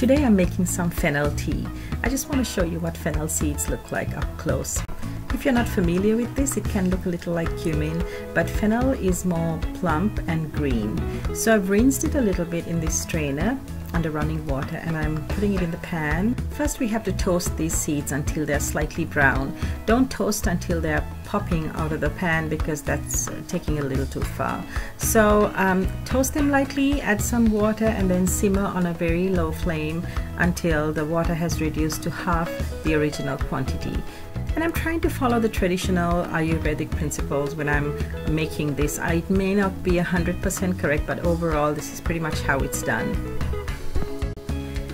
Today I'm making some fennel tea. I just want to show you what fennel seeds look like up close. If you're not familiar with this, it can look a little like cumin, but fennel is more plump and green. So I've rinsed it a little bit in this strainer under running water and I'm putting it in the pan. First we have to toast these seeds until they're slightly brown. Don't toast until they're popping out of the pan because that's taking a little too far. So um, toast them lightly, add some water and then simmer on a very low flame until the water has reduced to half the original quantity. And I'm trying to follow the traditional Ayurvedic principles when I'm making this. I may not be 100% correct, but overall this is pretty much how it's done.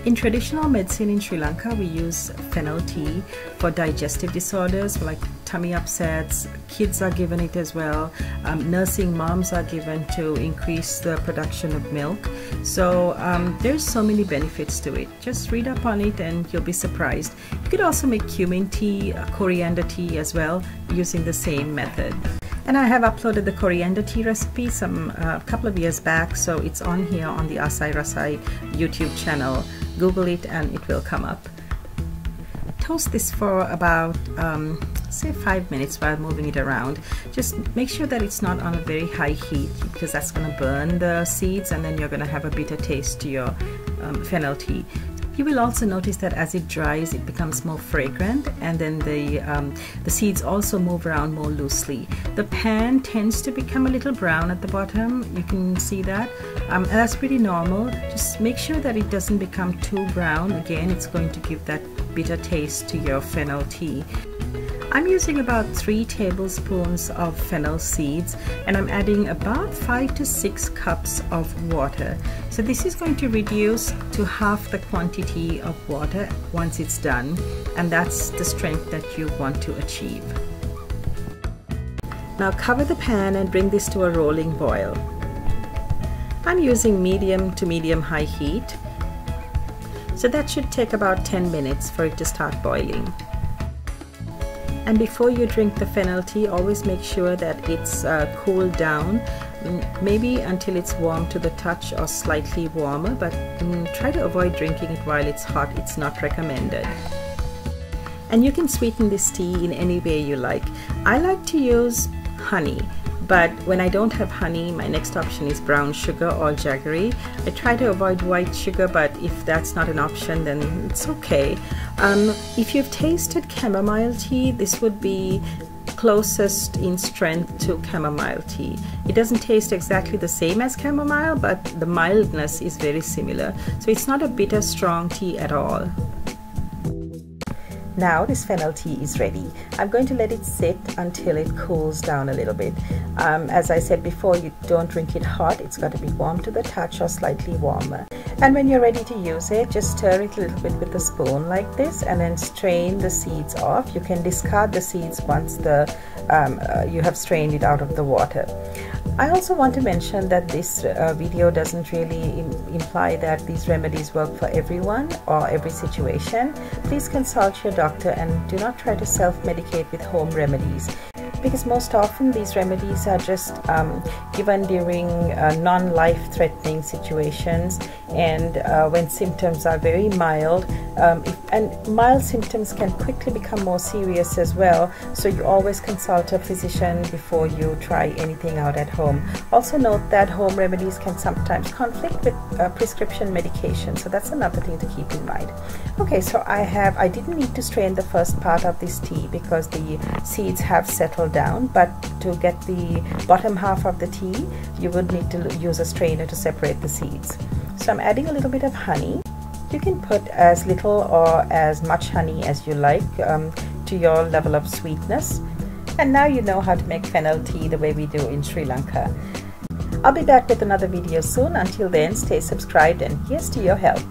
In traditional medicine in Sri Lanka, we use fennel tea for digestive disorders like tummy upsets. Kids are given it as well. Um, nursing moms are given to increase the production of milk. So um, there's so many benefits to it. Just read up on it and you'll be surprised. You could also make cumin tea, coriander tea as well using the same method. And I have uploaded the coriander tea recipe some a uh, couple of years back, so it's on here on the Aasai Rasai YouTube channel. Google it and it will come up. Toast this for about um, say five minutes while moving it around. Just make sure that it's not on a very high heat because that's going to burn the seeds and then you're going to have a bitter taste to your um, fennel tea. You will also notice that as it dries, it becomes more fragrant and then the, um, the seeds also move around more loosely. The pan tends to become a little brown at the bottom. You can see that. Um, and that's pretty normal. Just make sure that it doesn't become too brown. Again, it's going to give that bitter taste to your fennel tea. I'm using about 3 tablespoons of fennel seeds and I'm adding about 5 to 6 cups of water. So this is going to reduce to half the quantity of water once it's done and that's the strength that you want to achieve. Now cover the pan and bring this to a rolling boil. I'm using medium to medium high heat so that should take about 10 minutes for it to start boiling. And before you drink the fennel tea, always make sure that it's uh, cooled down, mm, maybe until it's warm to the touch or slightly warmer, but mm, try to avoid drinking it while it's hot. It's not recommended. And you can sweeten this tea in any way you like. I like to use honey but when I don't have honey my next option is brown sugar or jaggery I try to avoid white sugar but if that's not an option then it's okay um, if you've tasted chamomile tea this would be closest in strength to chamomile tea. It doesn't taste exactly the same as chamomile, but the mildness is very similar. So it's not a bitter strong tea at all. Now this fennel tea is ready. I'm going to let it sit until it cools down a little bit. Um, as I said before, you don't drink it hot. It's got to be warm to the touch or slightly warmer. And when you're ready to use it, just stir it a little bit with a spoon like this and then strain the seeds off. You can discard the seeds once the um, uh, you have strained it out of the water. I also want to mention that this uh, video doesn't really Im imply that these remedies work for everyone or every situation. Please consult your doctor and do not try to self-medicate with home remedies because most often these remedies are just um, given during uh, non-life threatening situations and uh, when symptoms are very mild um, if, and mild symptoms can quickly become more serious as well. So you always consult a physician before you try anything out at home. Also note that home remedies can sometimes conflict with uh, prescription medication. So that's another thing to keep in mind. Okay so I have I didn't need to strain the first part of this tea because the seeds have settled down but to get the bottom half of the tea you would need to use a strainer to separate the seeds. So I'm adding a little bit of honey. You can put as little or as much honey as you like um, to your level of sweetness. And now you know how to make fennel tea the way we do in Sri Lanka. I'll be back with another video soon. Until then stay subscribed and here's to your health